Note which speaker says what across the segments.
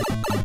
Speaker 1: What?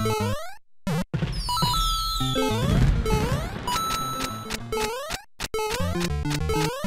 Speaker 1: Thank you.